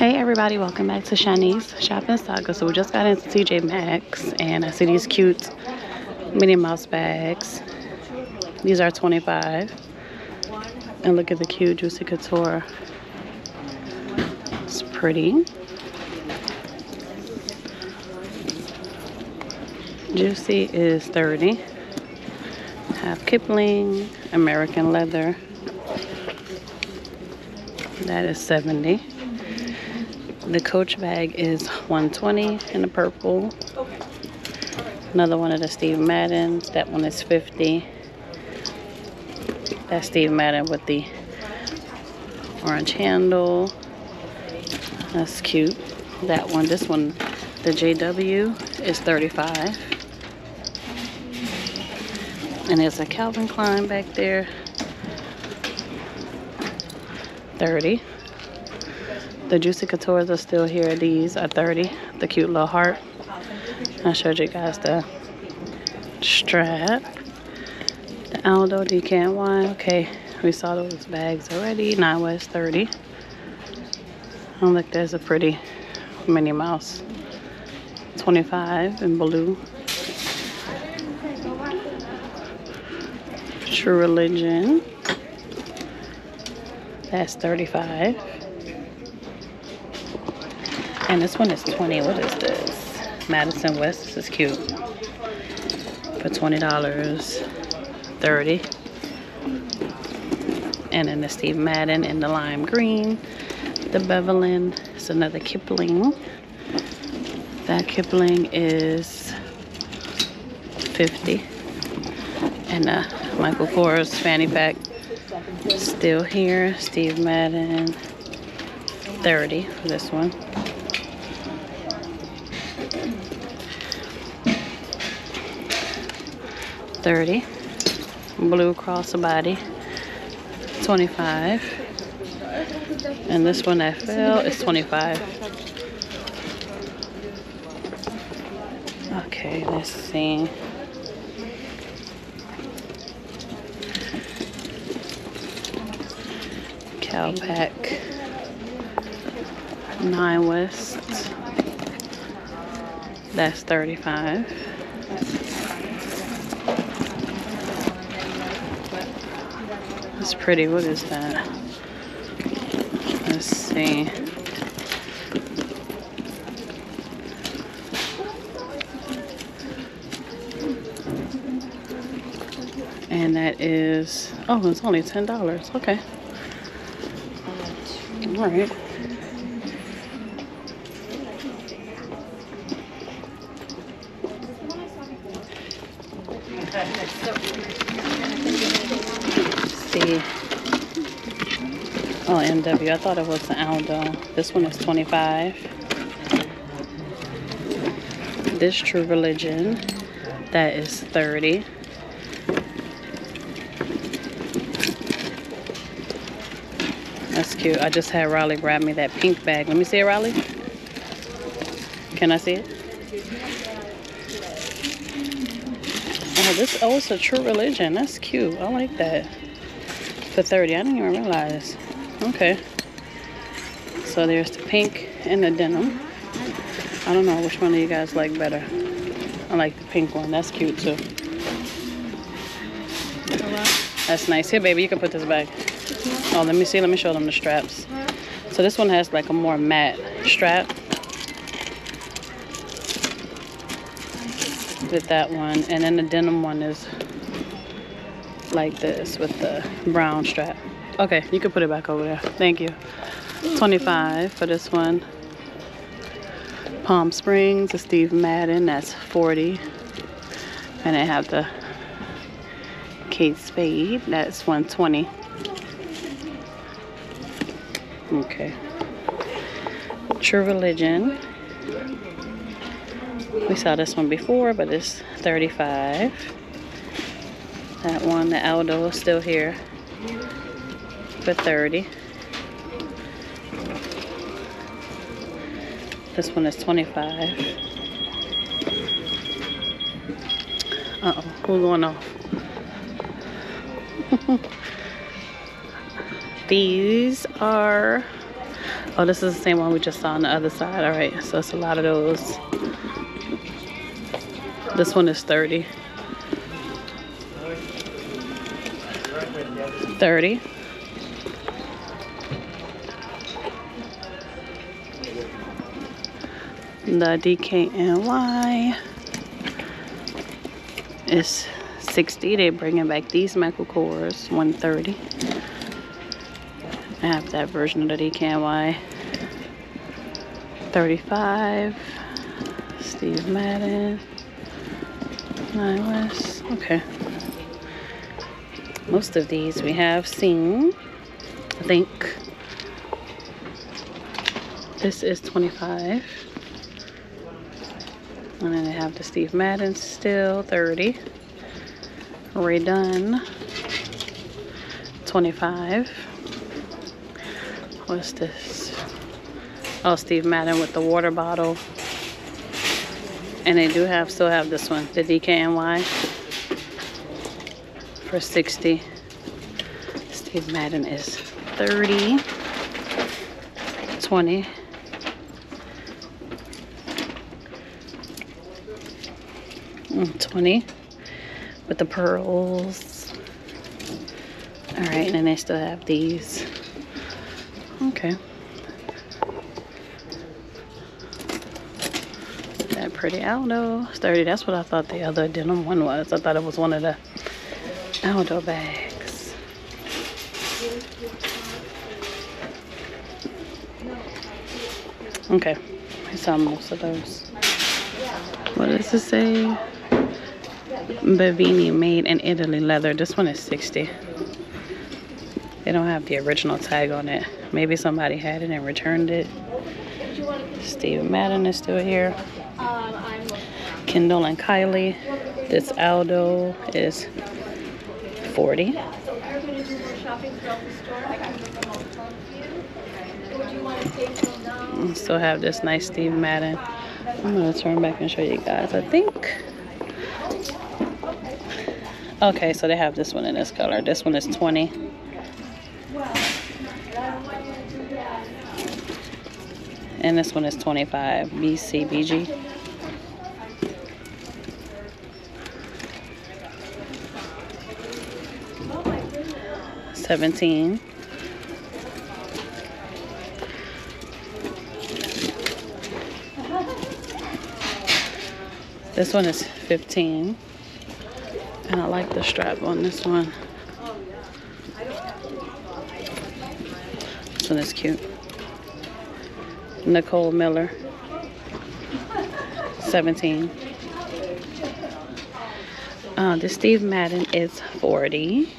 Hey everybody, welcome back to Shanice Shopping Saga. So we just got into TJ Maxx and I see these cute Minnie Mouse bags. These are 25. And look at the cute Juicy Couture. It's pretty. Juicy is 30. Have Kipling, American Leather. That is 70. The Coach bag is 120 in the purple. Another one of the Steve Maddens. That one is 50. That's Steve Madden with the orange handle. That's cute. That one, this one, the JW is 35. And there's a Calvin Klein back there. 30. The Juicy Coutures are still here. These are 30. The cute little heart. I showed you guys the strap. The Aldo DKNY. Okay, we saw those bags already. Nine West 30. Oh, look, there's a pretty Minnie Mouse. 25 in blue. True Religion. That's 35. And this one is 20. What is this? Madison West. This is cute. For $20. 30 And then the Steve Madden in the lime green. The Bevelin. It's another Kipling. That Kipling is 50 And uh, Michael Kors fanny pack still here. Steve Madden 30 for this one. 30 blue across the body 25 and this one I fell is 25 okay let's see. Calpak 9 West that's 35 pretty. What is that? Let's see. And that is, oh, it's only $10. Okay. All right. see. NW. I thought it was the Aldo. This one is 25. This True Religion, that is 30. That's cute. I just had Riley grab me that pink bag. Let me see it, Riley. Can I see it? Oh, this, oh, it's a True Religion. That's cute. I like that for 30 I didn't even realize. Okay. So there's the pink and the denim. I don't know which one of you guys like better. I like the pink one. That's cute too. That's nice. Here, baby, you can put this back. Oh, let me see. Let me show them the straps. So this one has like a more matte strap. With that one. And then the denim one is like this with the brown strap. Okay, you can put it back over there. Thank you. 25 for this one. Palm Springs, the Steve Madden, that's 40. And I have the Kate Spade, that's 120. Okay. True Religion. We saw this one before, but it's 35. That one, the Aldo, is still here for 30. This one is 25. Uh-oh, who's going off? These are Oh, this is the same one we just saw on the other side. All right, so it's a lot of those. This one is 30. 30. The DKNY is 60. They're bringing back these Michael Kors, 130. I have that version of the DKNY. 35. Steve Madden. Nine West. Okay. Most of these we have seen. I think this is 25. And then they have the Steve Madden still, 30. Rae Dunn, 25. What's this? Oh, Steve Madden with the water bottle. And they do have, still have this one, the DKNY for 60. Steve Madden is 30. 20. Mm, 20 with the pearls. All right, and then they still have these. Okay. That pretty Aldo. 30, that's what I thought the other denim one was. I thought it was one of the Aldo bags. Okay, I saw most of those. What does it say? Bavini made in Italy leather. This one is 60. They don't have the original tag on it. Maybe somebody had it and returned it. Steve Madden is still here. Kendall and Kylie. This Aldo is 40. I Still have this nice Steve Madden. I'm gonna turn back and show you guys. I think. Okay, so they have this one in this color. This one is 20. And this one is 25. BCBG. Seventeen. This one is 15. And I like the strap on this one. This one is cute. Nicole Miller. 17. Uh, the Steve Madden is 40.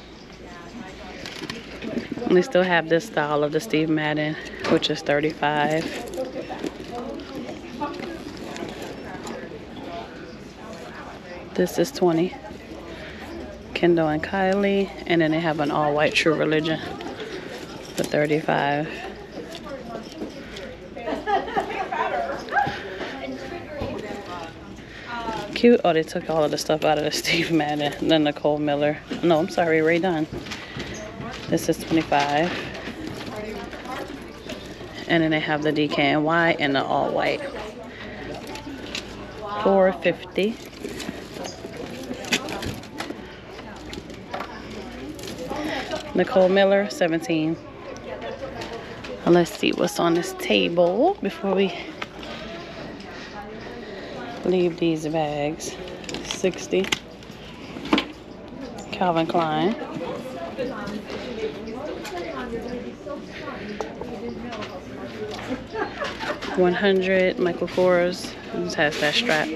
And they still have this style of the Steve Madden, which is 35. This is 20. Kendall and Kylie. And then they have an all-white True Religion for 35. Cute. Oh, they took all of the stuff out of the Steve Madden. And then Nicole Miller. No, I'm sorry, Rae Dunn. This is 25. And then they have the DKNY and the all-white. 450. Nicole Miller, 17. let's see what's on this table before we leave these bags. 60. Calvin Klein. One hundred Michael Kors. This has that strap.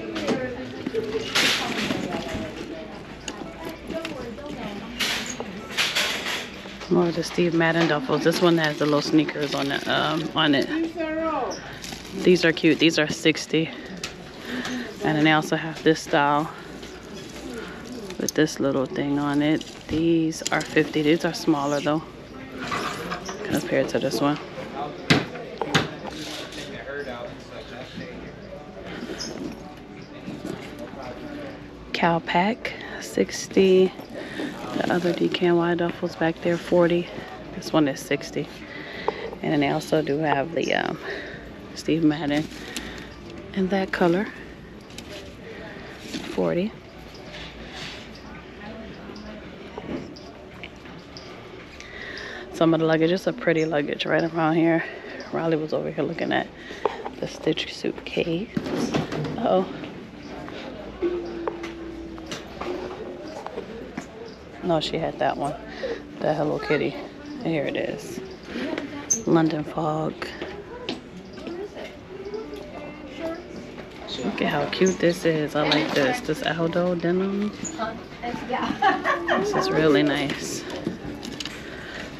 More of the Steve Madden duffels. This one has the little sneakers on it. Um, on it. These are cute. These are 60. And then they also have this style with this little thing on it. These are 50. These are smaller though compared to this one. Calpak 60 the other DKNY duffels back there, 40. This one is 60. And then they also do have the um, Steve Madden in that color. 40. Some of the luggage is a pretty luggage right around here. Riley was over here looking at the Stitch suitcase. Uh oh. No, she had that one. The Hello Kitty. Here it is. London Fog. Look at how cute this is. I like this. This Aldo denim. This is really nice.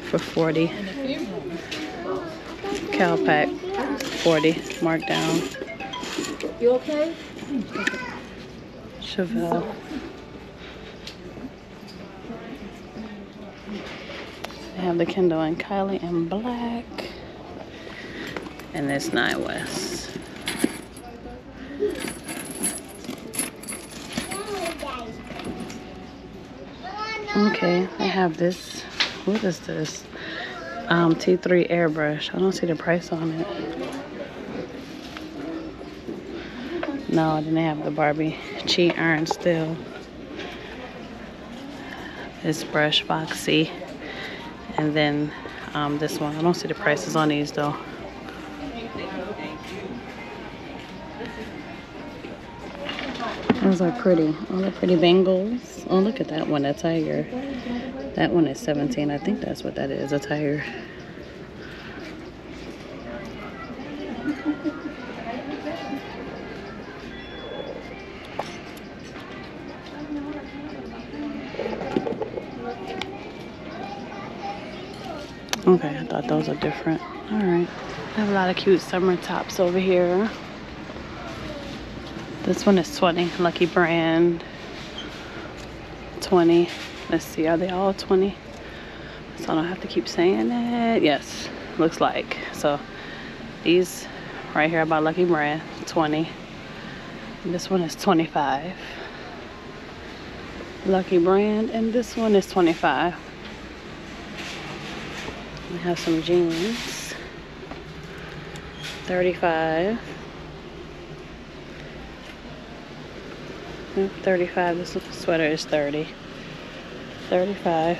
For 40. Calpak 40. Markdown. You okay? Chevelle. They have the Kendall and Kylie in black. And this Nine West. Okay, I have this. What is this? Um, T3 airbrush. I don't see the price on it. No, I didn't have the Barbie cheat iron still. This brush Foxy. And then um, this one. I don't see the prices on these though. Those are pretty. All the pretty bangles. Oh, look at that one, a tiger. That one is 17. I think that's what that is, a tiger. Thought those are different. All right. I have a lot of cute summer tops over here. This one is 20, Lucky Brand. 20. Let's see, are they all 20? So I don't have to keep saying that. Yes, looks like. So these right here are by Lucky Brand, 20. And this one is 25. Lucky Brand, and this one is 25. We have some jeans. 35. Yep, 35. This sweater is 30. 35.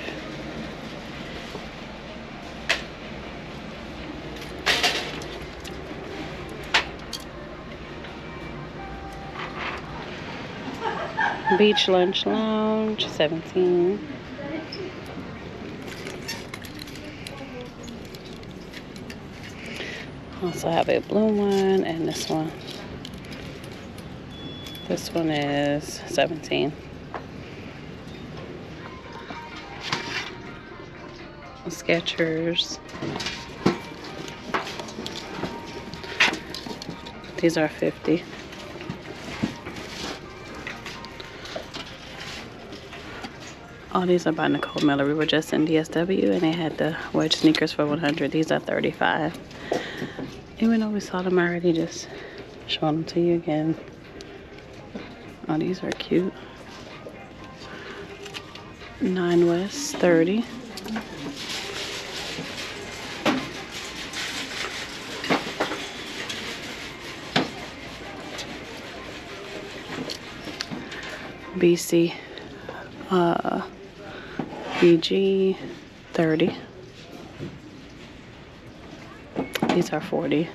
Beach Lunch Lounge, 17. Also have a blue one and this one. This one is 17. Skechers. These are 50. All these are by Nicole Miller. We were just in DSW and they had the wedge sneakers for 100. These are 35. Even though we saw them already, just showing them to you again. Oh, these are cute. 9 West, 30. BC, uh, BG, 30. These are 40.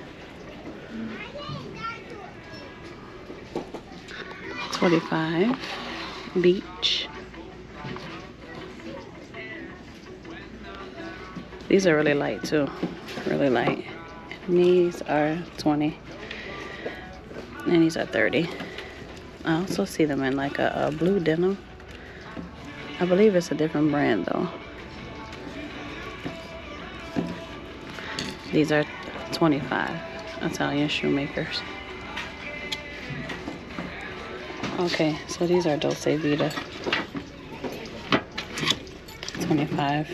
25. Beach. These are really light too. Really light. And these are 20. And these are 30. I also see them in like a, a blue denim. I believe it's a different brand though. These are 25 Italian shoemakers. Okay, so these are Dolce Vita. 25.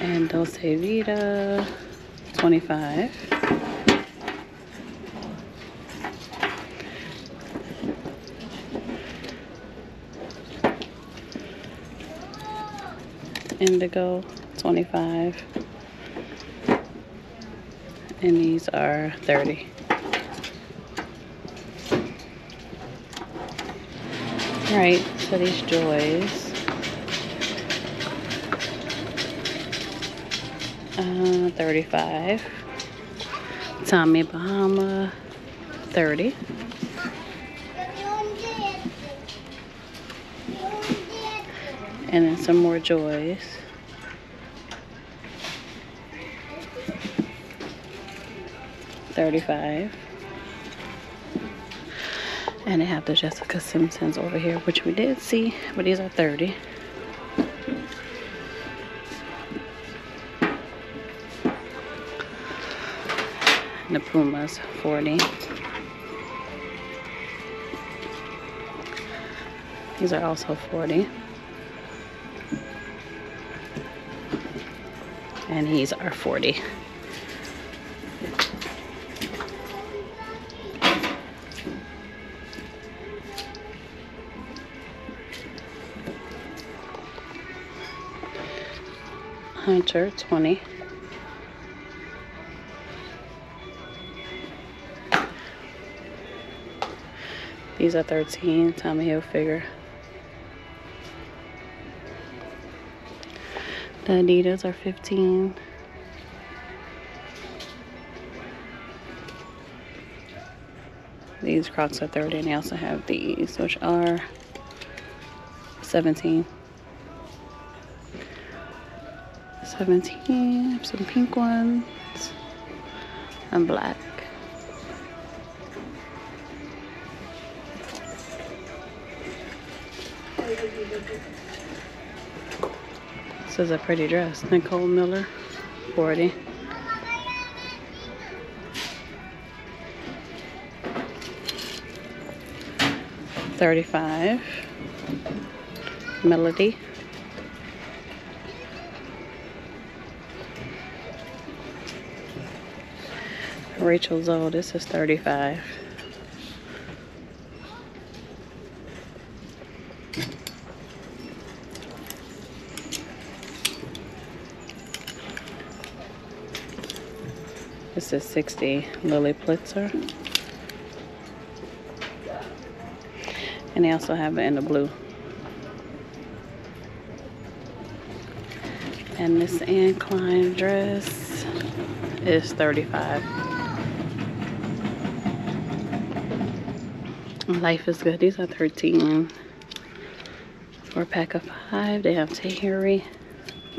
And Dolce Vita, 25. indigo 25 and these are 30 all right so these joys. Uh 35 tommy bahama 30 and then some more joys Thirty-five, and they have the Jessica Simpsons over here, which we did see, but these are thirty. And the Pumas forty. These are also forty. and these are 40. Hunter 20. These are 13, Tommy Hilfiger. The Adidas are 15. These Crocs are 30 and they also have these which are 17. 17, some pink ones and black. This is a pretty dress. Nicole Miller, 40. Thirty-five. Melody. Rachel Zoe, this is 35. This is 60 Lilly Pulitzer. And they also have it in the blue. And this Klein dress is 35. Life is good. These are 13 for a pack of five. They have Tahari,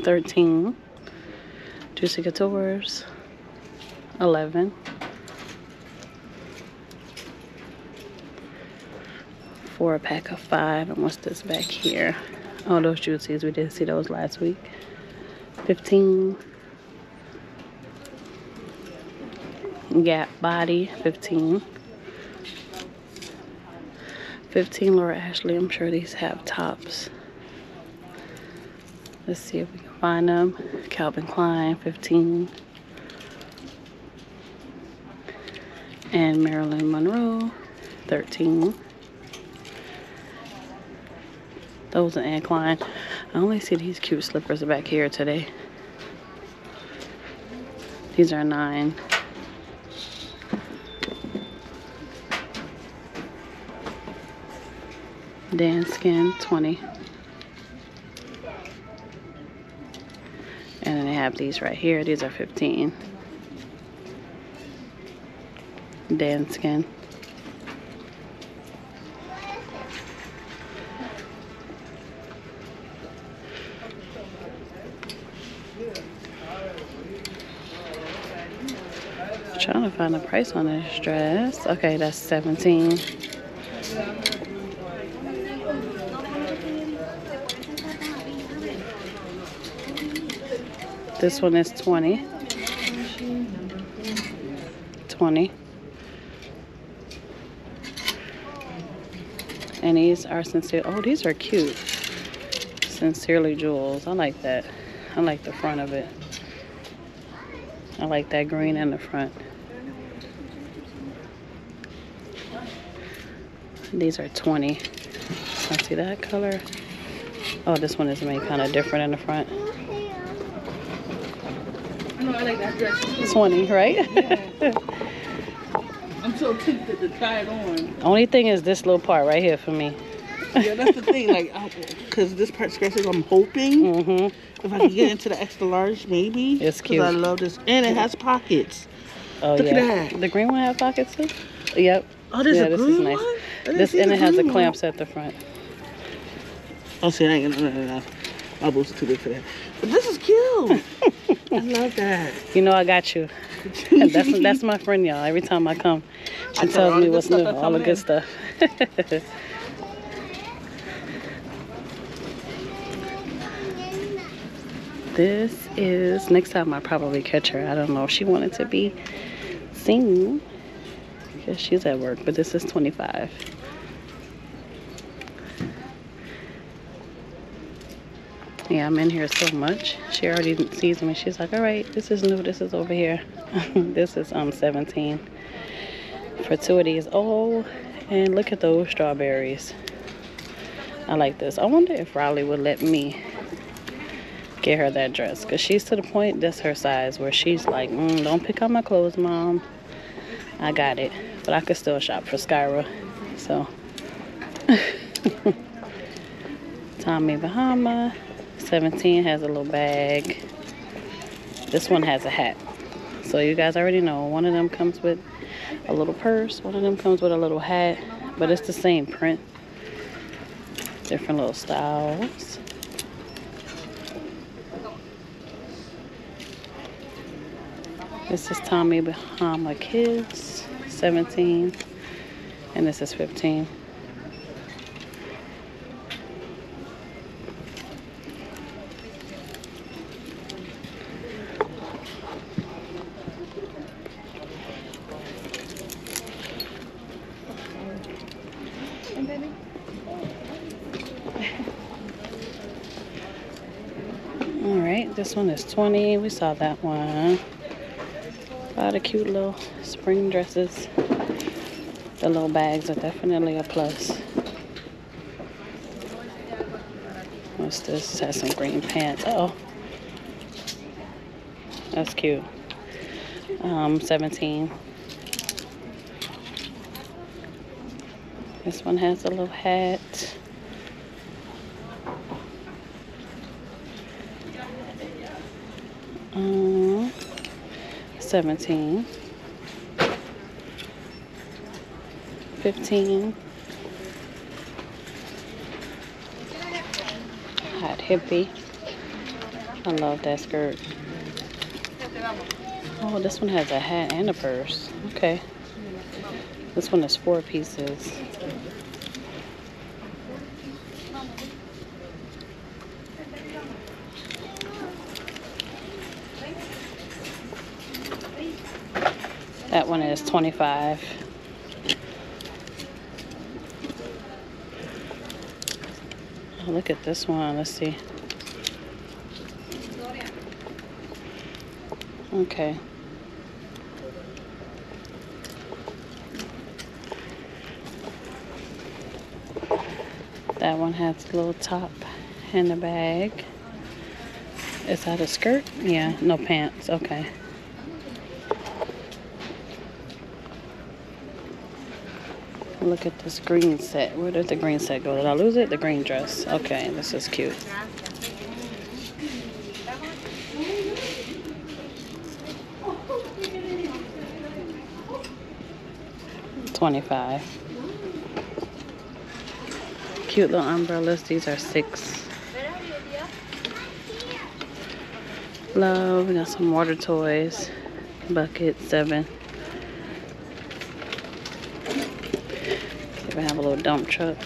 13. Juicy Couture's, 11. For a pack of five. And what's this back here? Oh, those juicies. We did see those last week. 15. Gap Body, 15. 15 Laura Ashley. I'm sure these have tops. Let's see if we can find them. Calvin Klein, 15. And Marilyn Monroe, 13. Those are Anne Klein. I only see these cute slippers back here today. These are nine. Danskin 20. And then they have these right here. These are 15. Danskin. trying to find the price on this dress. Okay, that's 17. This one is 20. 20. And these are sincere. Oh, these are cute. Sincerely Jules. I like that. I like the front of it. I like that green in the front. These are 20. I see that color. Oh, this one is made kind of different in the front. Like that dress. too. 20, right? I'm so tempted to try it on. Only thing is this little part right here for me. Yeah, that's the thing. Like, because this part scratches, I'm hoping Mm-hmm. if I can get into the extra large, maybe. It's cute. Because I love this, and it has pockets. Oh, Look at yeah. that. The green one has pockets too? Yep. Oh, there's yeah, a this green is nice. one. This and it has the green one. clamps at the front. Oh, see, I ain't gonna. No, no, no. My boots are too big for that. But this is cute. I love that. You know I got you. That's that's my friend, y'all. Every time I come, she I tells me what's new, all the good in. stuff. this is next time I probably catch her. I don't know if she wanted to be seen because she's at work, but this is 25. Yeah, I'm in here so much. She already sees me. She's like, all right, this is new. This is over here. this is um 17 for two of these. Oh, and look at those strawberries. I like this. I wonder if Riley would let me get her that dress. Because she's to the point, that's her size, where she's like, mm, don't pick out my clothes, Mom. I got it. But I could still shop for Skyra. So. Tommy Bahama. 17 has a little bag. This one has a hat. So you guys already know one of them comes with a little purse, one of them comes with a little hat, but it's the same print. Different little styles. This is Tommy Bahama Kids, 17, and this is 15. All right, this one is 20. We saw that one. A lot of cute little spring dresses. The little bags are definitely a plus. What's this? Has some green pants. Oh, that's cute. Um, 17. This one has a little hat. 17. 15. Hot hippie. I love that skirt. Oh, this one has a hat and a purse. Okay. This one is four pieces. That one is 25. Oh, look at this one. Let's see. Okay. That one has a little top and a bag. Is that a skirt? Yeah, no pants. Okay. Look at this green set. Where did the green set go? Did I lose it? The green dress. Okay, this is cute. Twenty-five. Cute little umbrellas. These are six. Love. We got some water toys. Bucket seven. Little dump truck.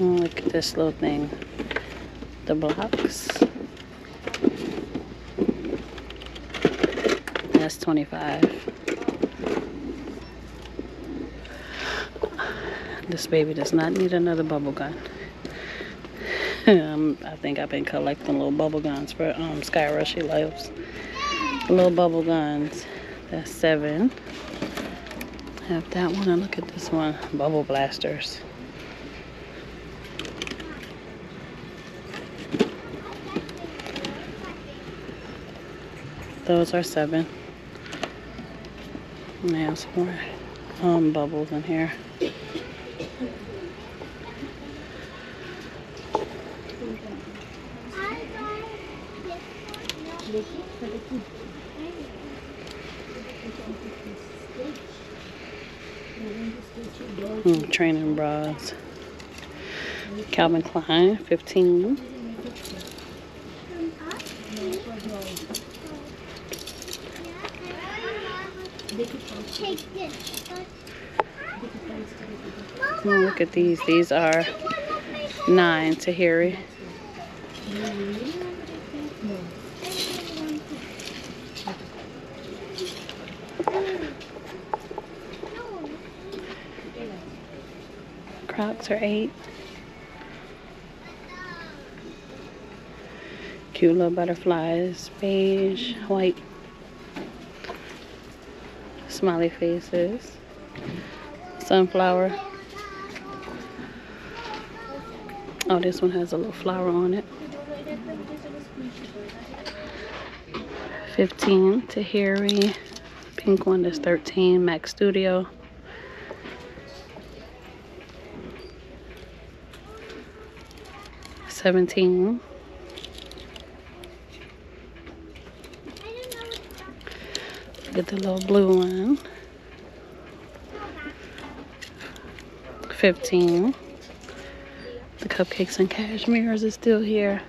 Look at this little thing. The blocks. That's 25. This baby does not need another bubble gun. um, I think I've been collecting little bubble guns for um, Skyra. She loves Little bubble guns. That's seven. Have that one and look at this one. Bubble blasters. Those are seven. Have some more um, bubbles in here. Mm, training bras. Calvin Klein, 15. Mm, look at these. These are nine Tahari. Are eight. Cute little butterflies, beige, white, smiley faces, sunflower. Oh, this one has a little flower on it. 15 Tahari. Pink one is 13 Max Studio. Seventeen. Get the little blue one. Fifteen. The cupcakes and cashmeres is still here.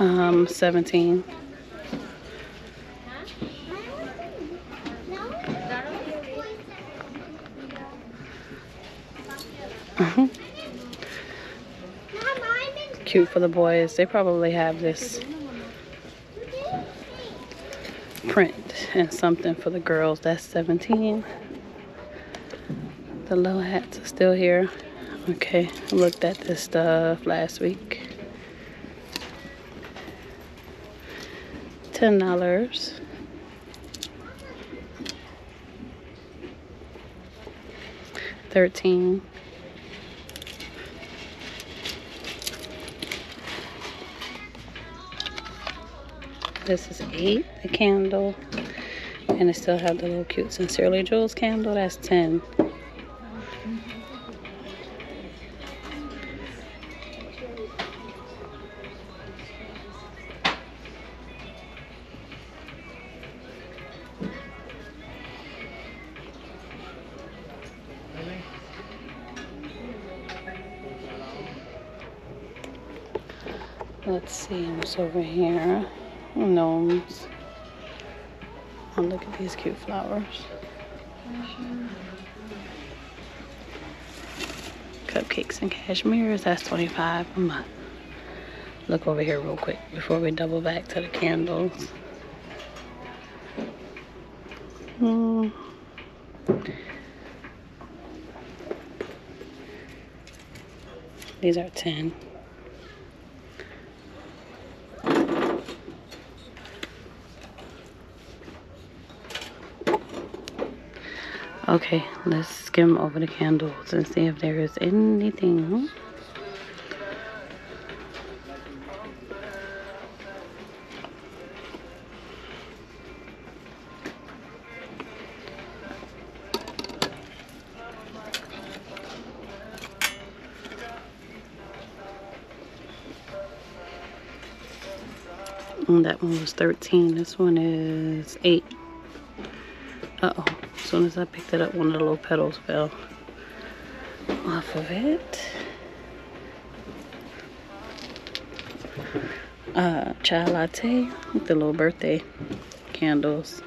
Um, 17. Cute for the boys. They probably have this print and something for the girls. That's 17. The low hats are still here. Okay, I looked at this stuff last week. Ten dollars. Thirteen. This is eight, the candle. And I still have the little cute Sincerely Jules candle. That's ten. Let's see what's over here. Gnomes. Oh, look at these cute flowers. Cupcakes and cashmeres, that's 25 a month. Look over here real quick before we double back to the candles. Hmm. These are 10. Okay, let's skim over the candles and see if there is anything. And that one was 13. This one is 8. Soon as I picked it up, one of the little petals fell off of it. Uh, chai latte with the little birthday candles.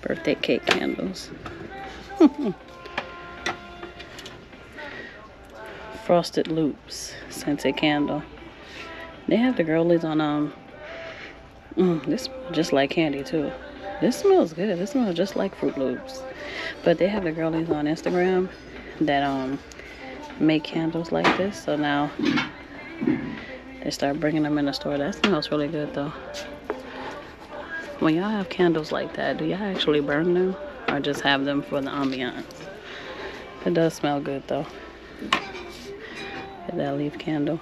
Birthday cake candles. Frosted Loops scented candle. They have the girlies on, um, mm, this just like candy too. This smells good. This smells just like Froot Loops. But they have the girlies on Instagram that um make candles like this. So now they start bringing them in the store. That smells really good though. When y'all have candles like that, do y'all actually burn them or just have them for the ambiance? It does smell good though. Get that leaf candle.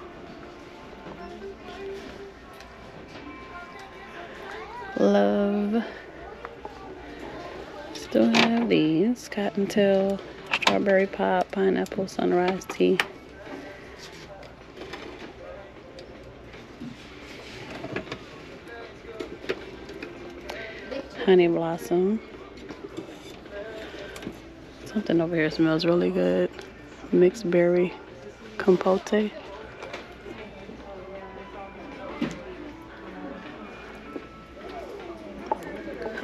Love. Still have these cottontail, strawberry pop, pineapple, sunrise tea. Honey blossom. Something over here smells really good. Mixed berry compote.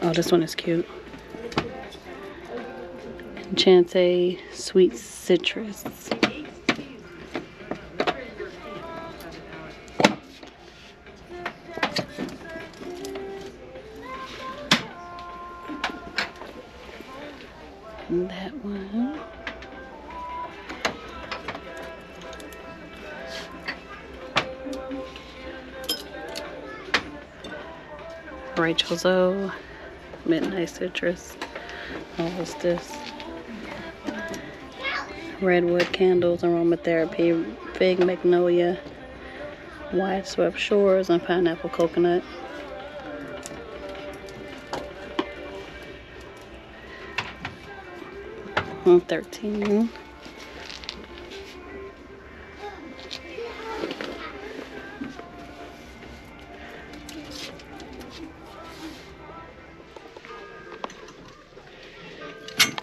Oh, this one is cute. Enchante sweet citrus. That one. Rachel Zoe, Midnight Citrus. Oh, what's this? Redwood Candles, Aromatherapy, Fig Magnolia, Windswept Shores, and Pineapple Coconut. Hmm, 13.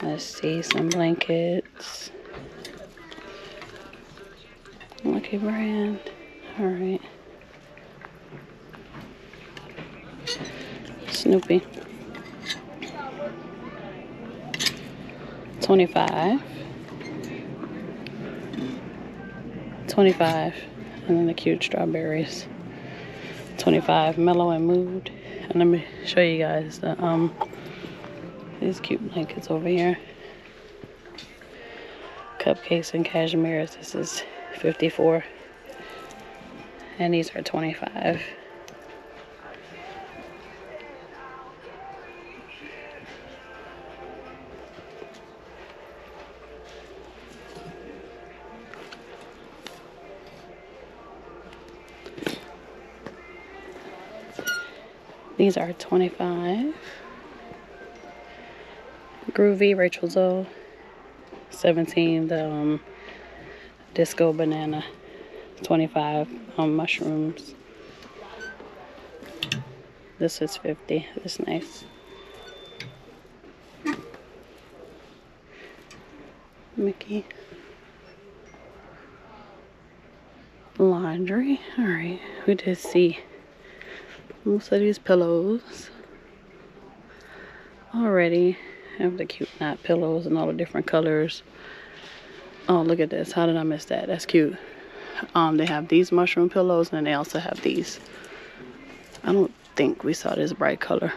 Let's see some blankets. Brand. All right. Snoopy. 25. 25. And then the cute strawberries. 25. Mellow and mood. And let me show you guys the um these cute blankets over here. Cupcakes and cashmere's. This is 54. And these are 25. These are 25. Groovy Rachel Zoe. 17 the um, disco banana. 25 um, mushrooms. This is 50. It's nice. Mickey. Laundry. Alright, we did see most of these pillows already. Have the cute knot pillows and all the different colors. Oh, look at this. How did I miss that? That's cute. Um, they have these mushroom pillows and then they also have these. I don't think we saw this bright color.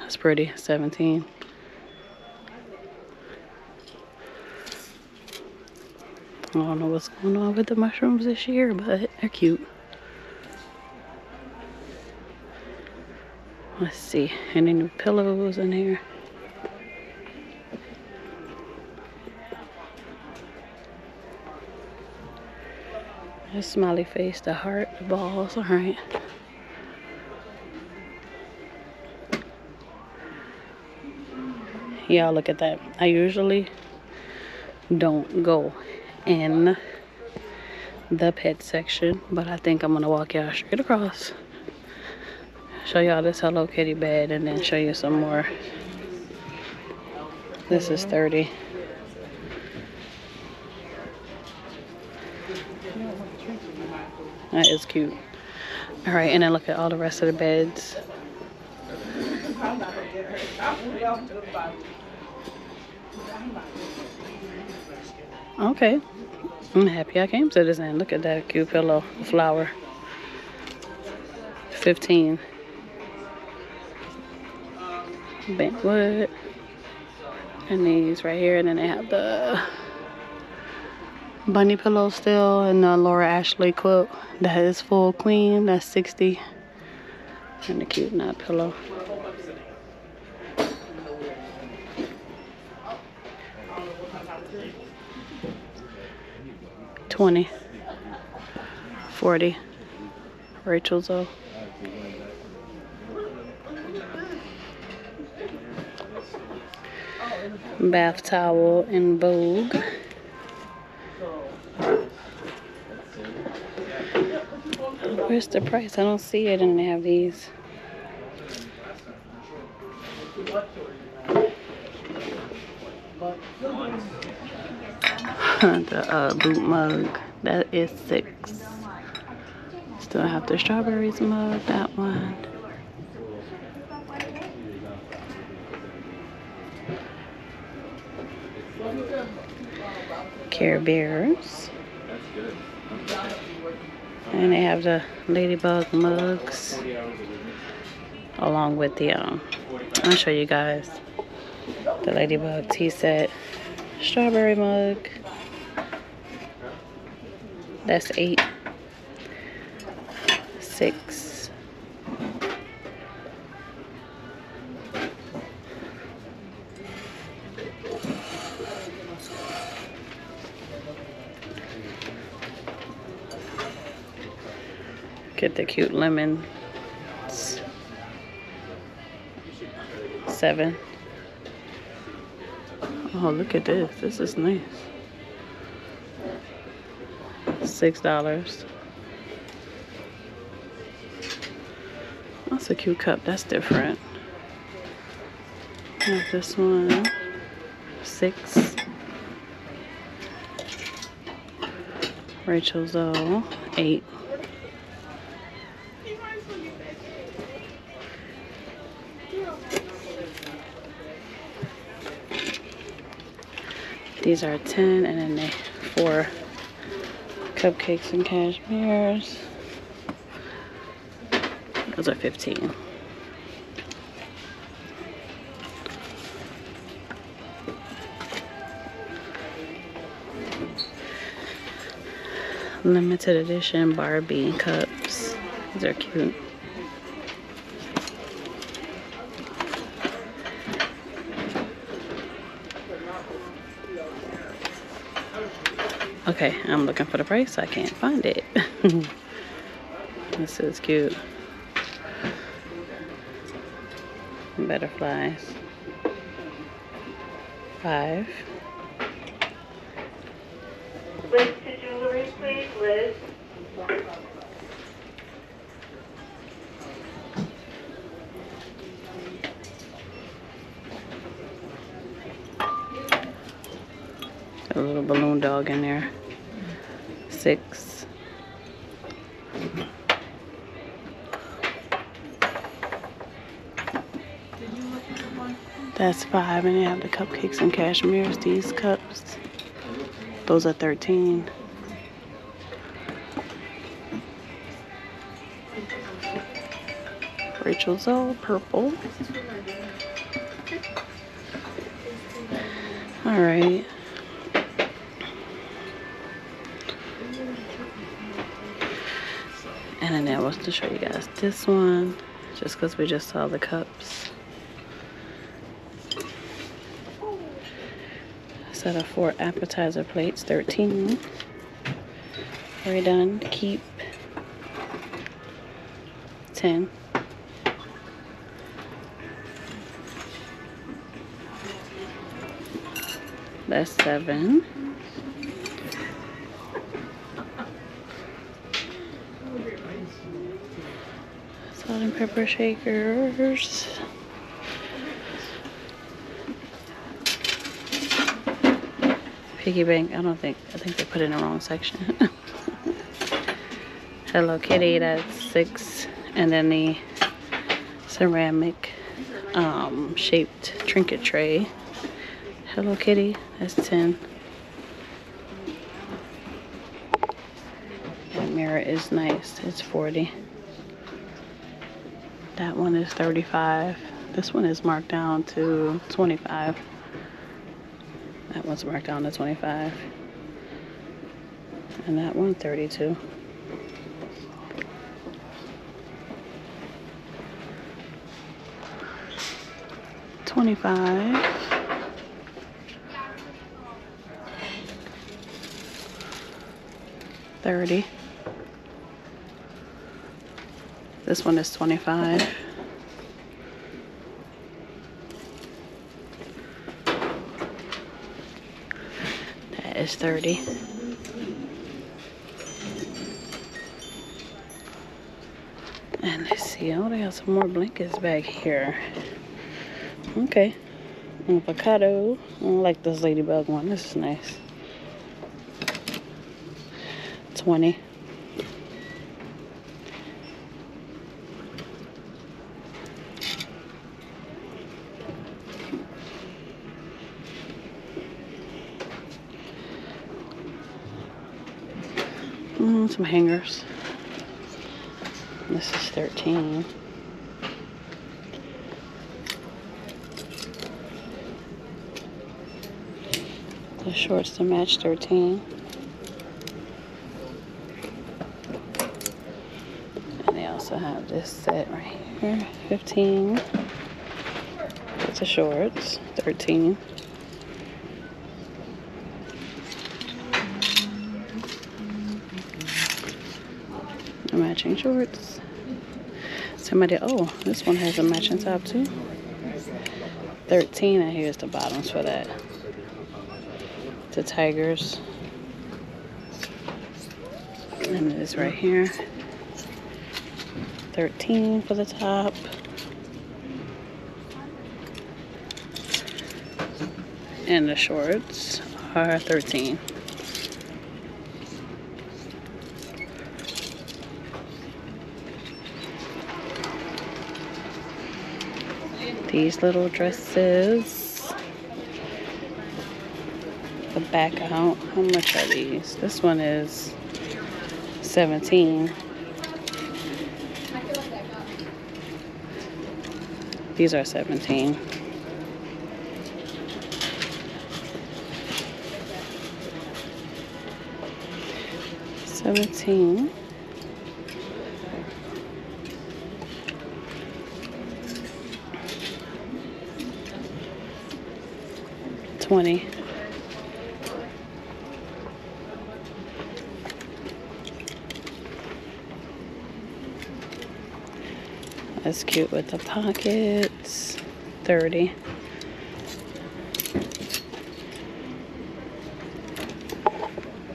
That's pretty. 17. I don't know what's going on with the mushrooms this year, but they're cute. Let's see. Any new pillows in here? A smiley face, the heart, the balls. All right. Yeah, look at that. I usually don't go in the pet section, but I think I'm gonna walk y'all straight across. Show y'all this Hello Kitty bed and then show you some more. This is 30. That is cute. All right, and then look at all the rest of the beds. Okay. I'm happy I came to this end. Look at that cute pillow, flower. 15. Bentwood. And these right here. And then they have the bunny pillow still and the Laura Ashley quilt that is full queen. That's 60 And the cute knot pillow. Twenty. Forty. Rachel Zoe. Bath towel in Vogue. Where's the price? I don't see it and they have these. the uh, boot mug, that is six. Still have the strawberries mug, that one. Care Bears. And they have the ladybug mugs along with the um I'll show you guys the ladybug tea set strawberry mug. That's eight six get the cute lemons seven. Oh look at this. This is nice. Six dollars. That's a cute cup. That's different. Have this one. Six. Rachel Zoe eight These are 10 and then they four cupcakes and cashmere's. Those are 15. Limited edition Barbie cups. These are cute. Okay, I'm looking for the price. I can't find it. this is cute. Butterflies. Five. Liz to jewelry, please, Liz. A little balloon dog in there. Six. That's five, and they have the cupcakes and cashmere's. These cups, those are 13. Rachel's all purple. All right. wants to show you guys this one just because we just saw the cups. Set of four appetizer plates, 13. We're done. Keep 10. That's 7. Pepper shakers. Piggy bank. I don't think. I think they put in the wrong section. Hello Kitty. That's six, and then the ceramic um, shaped trinket tray. Hello Kitty. That's ten. That mirror is nice. It's forty. That one is 35. This one is marked down to 25. That one's marked down to 25. And that one, 32. Twenty-five. Thirty. This one is twenty-five. That is thirty. And let's see, oh, they have some more blankets back here. Okay. Avocado. I like this ladybug one. This is nice. 20. Mm, some hangers. This is 13. The shorts to match 13. And they also have this set right here, 15. It's the shorts, 13. The matching shorts. Somebody, oh, this one has a matching top too. 13, and here's the bottoms for that. The tigers. And this right here. 13 for the top. And the shorts are 13. These little dresses. The back out. How much are these? This one is 17. These are 17. Seventeen. Twenty. That's cute with the pockets. 30.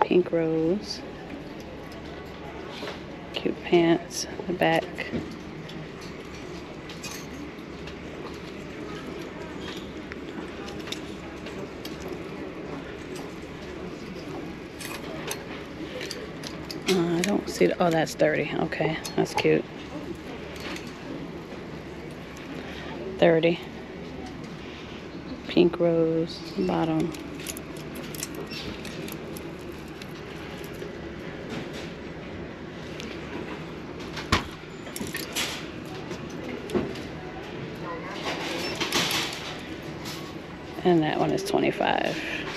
Pink rose. Cute pants. The back. Uh, I don't see. The, oh, that's 30. Okay, that's cute. 30. Pink rose, bottom. And that one is 25.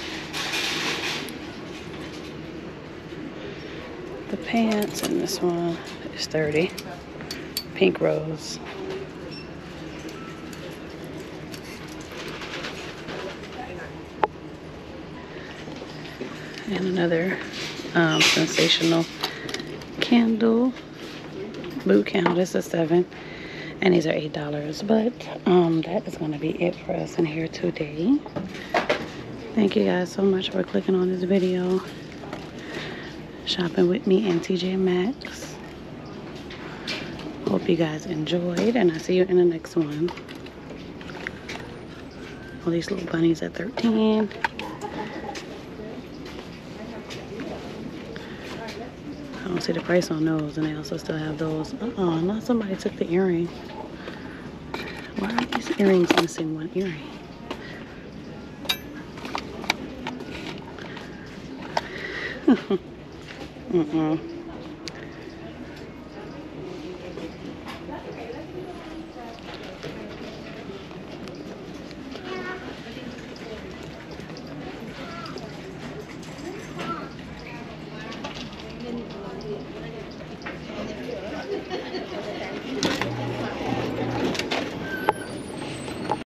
The pants and this one is 30. Pink rose. and another um, sensational candle boot candle this is seven and these are eight dollars but um, that is going to be it for us in here today thank you guys so much for clicking on this video shopping with me and tj maxx hope you guys enjoyed and i'll see you in the next one all these little bunnies at 13 I don't see the price on those, and they also still have those. Uh-uh, not somebody took the earring. Why are these earrings missing one earring? 嗯嗯。